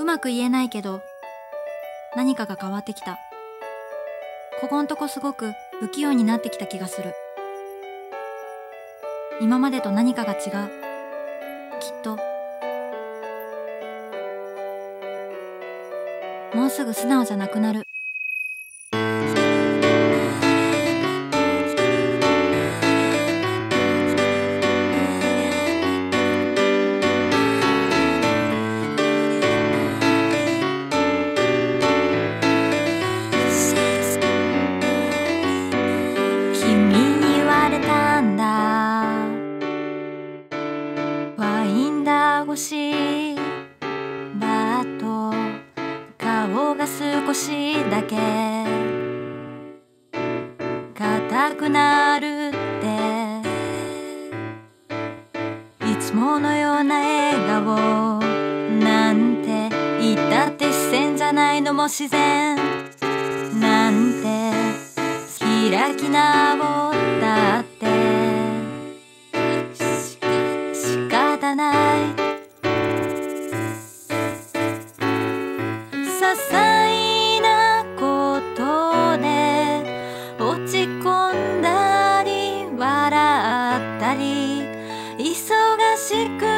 うまく言えないけど、何かが変わってきた。ここんとこすごく不器用になってきた気がする。今までと何かが違う。きっと。もうすぐ素直じゃなくなる。インダー越しだと顔が少しだけ。硬くなるって。いつものような笑顔。なんて言ったって自然じゃないのも自然。なんて開き直った些細なことで落ち込んだり笑ったり忙しく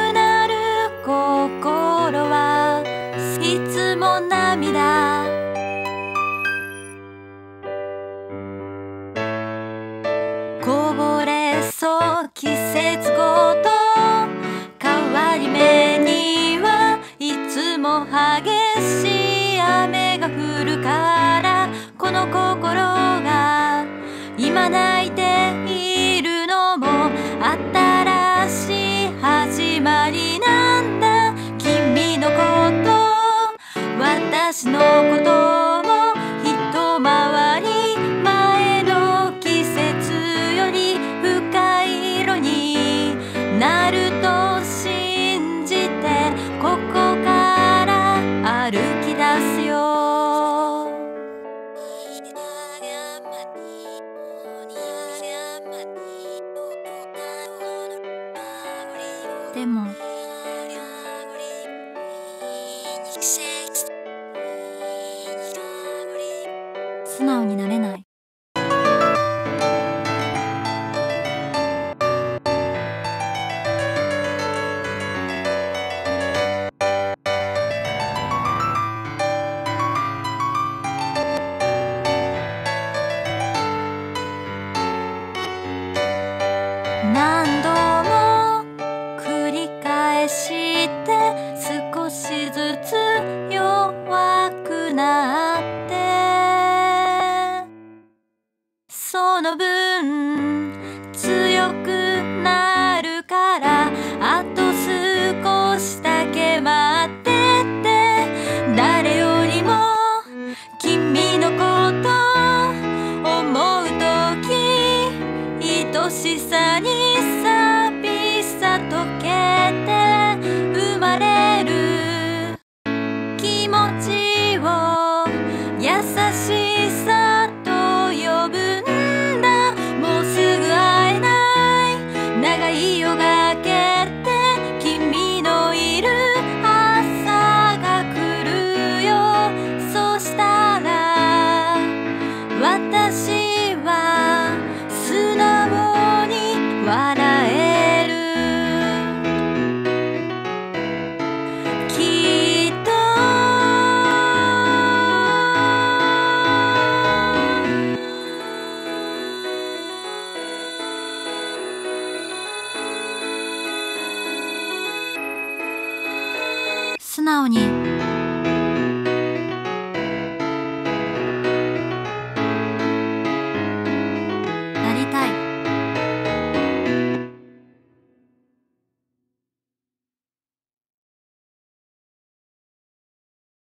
私のことも一回り前の季節より深い色になると信じてここから歩き出すよでも素直になれない。分強くなるからあと少しだけ待ってて。誰よりも君のこと思うとき愛しさに寂しさ溶けて。直に。